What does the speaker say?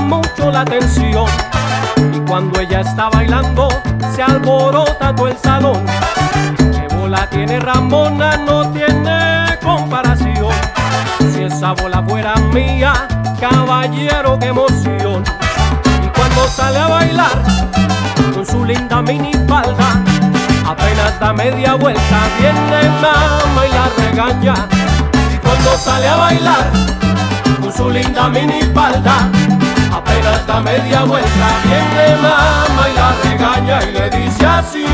llamó la atención. Y cuando ella está bailando, se alborota todo el salón. Que bola tiene Ramona, no tiene comparación. Si esa bola fuera mía, caballero, qué emoción. Y cuando sale a bailar, con su linda minifalda, apenas da media vuelta, viene mamá y la regaña. Y cuando sale a bailar, con su linda minifalda, apenas da media vuelta, viene mamá y la regaña y le dice así.